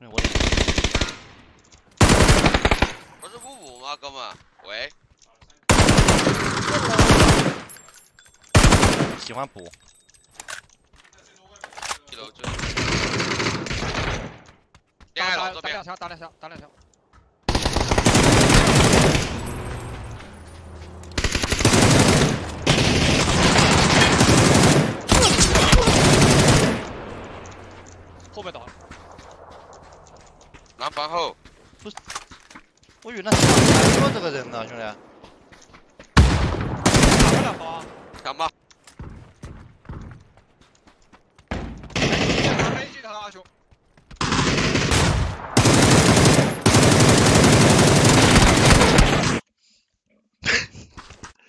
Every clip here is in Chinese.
我不是五五吗，哥们？喂，喜欢补。打两，枪，打两枪，打两枪。拿房后。不是，我以为那是这个人呢，兄弟。两包。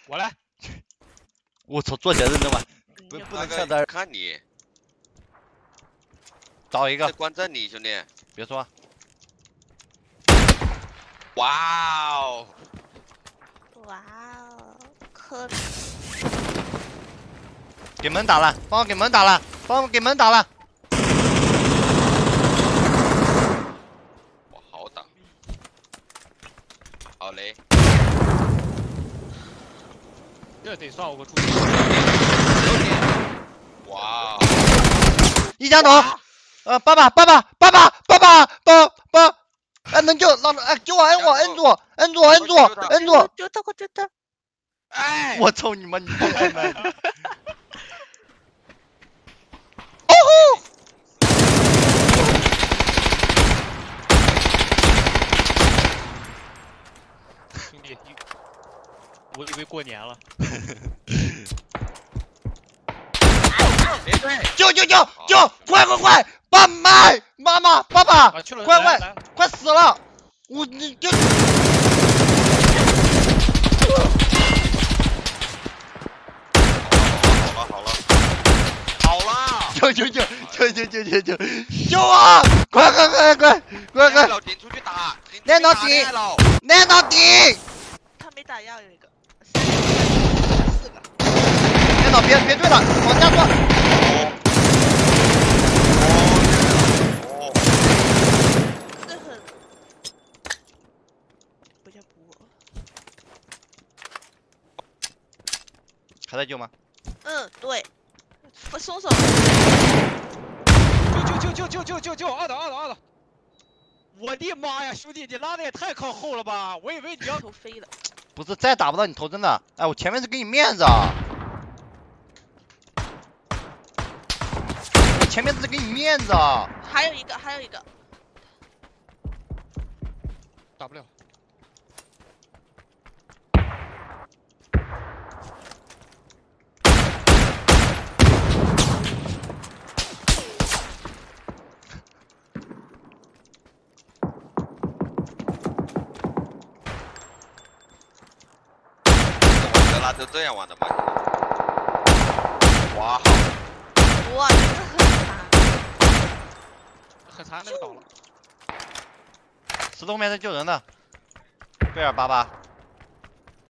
我来，我操，坐起来认真玩，不不能下单。看你，找一个关战你兄弟，别说，哇哦，哇哦，可给门打了，帮我给门打了，帮我给门打了。哇，好打。好嘞，这得算我个助哇，一枪头，呃，爸爸，爸爸，爸爸，爸爸，爸爸，哎，能救，老哎，救我，摁我，摁住我，摁住我，摁住我，摁住我，觉得我救他哎，我操你妈，你太慢了。兄弟，你 我以为过年了。救救救救！快快快！爸妈妈妈爸爸快快快死了！我你就好了好了，好了。救救救救救救救救救我！快快快快快快！老顶出去打，顶练到底练到底！他没打药有一个，四个，练到别别对了，往下坐。哦，这很，不叫补我，还在救吗？嗯，对，不松手，救救救救救救救！二等二等二等！我的妈呀，兄弟，你拉的也太靠后了吧！我以为你要头飞了，不是，再打不到你头真的。哎，我前面是给你面子啊。我前面是给你面子啊。还有一个，还有一个，打不了。都这样玩的吗？哇，哇，这个很惨，很残，那个倒了。石头后面在救人呢。贝尔爸爸，